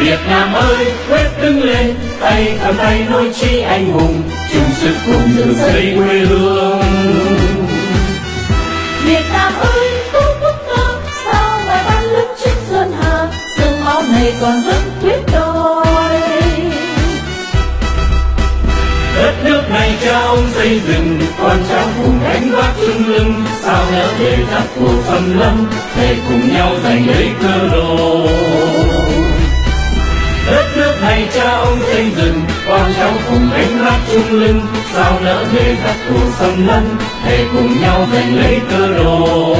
Việt Nam ơi quyết đứng lên tay cầm tay nối chi anh hùng chung sức cùng dựng xây quê hương. Việt Nam ơi cố quốc cơ sao ngoài ban lưng trên sơn hà sương máu này còn vẫn quyết đòi đất nước này cha ông xây dựng con cháu cùng gánh vác chung lưng sao nỡ để giặc thù xâm lấn để cùng nhau giành lấy cơ đồ nước này cha ông xây dựng. Con cháu cùng gánh vác chung lưng, sao nỡ để giặc thù xâm lấn để cùng nhau giành lấy cơ đồ.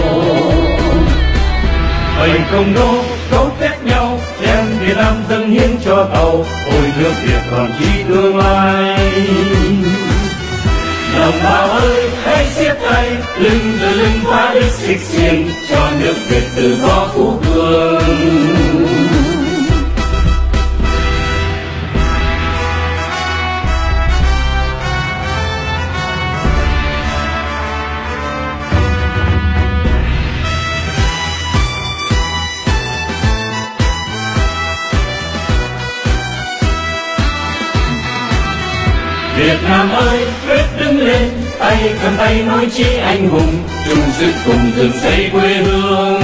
Bảy công đô, cấu kết nhau, đem Việt Nam dâng hiến cho tàu, ôi nước Việt còn chi tương lai. Đồng bào ơi, hãy siết tay, lưng từ lưng phá đứt xích xiên cho nước Việt tự do phú cường. Việt Nam ơi quyết đứng lên tay cầm tay nối chí anh hùng. Chung sức cùng dựng xây quê hương.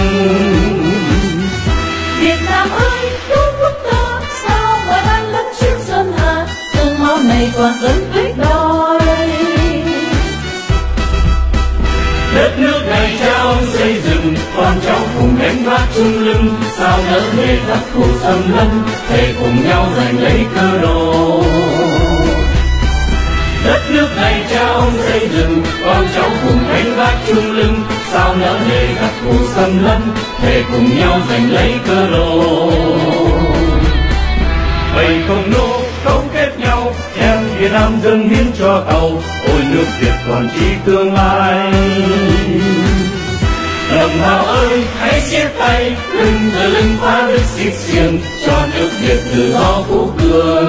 Việt Nam ơi cố quốc cơ sao ngoài ban lưng trên sơn hà sương máu này còn vẫn quyết đòi đất nước này cha ông xây dựng con cháu cùng gánh vác chung lưng. Sao nỡ để giặc thù xâm lấn thể cùng nhau giành lấy cơ đồ nước này cha ông xây dựng. Con cháu cùng gánh vác chung lưng, sao nỡ để các thù xâm lấn thể cùng nhau giành lấy cơ đồ. Bảy công nô cấu kết nhau đem Việt Nam dâng hiến cho tàu, ôi nước Việt còn chi tương lai. Đồng bào ơi, hãy siết tay, lưng từ lưng phá đức xịt xiềng, cho nước Việt tự do phú cường.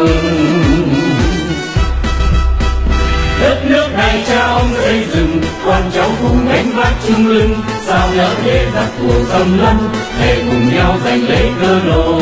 Rừng con cháu cùng gánh vác chung lưng, sao nhớ để giặc thù xâm lấn để cùng nhau giành lấy cơ đồ.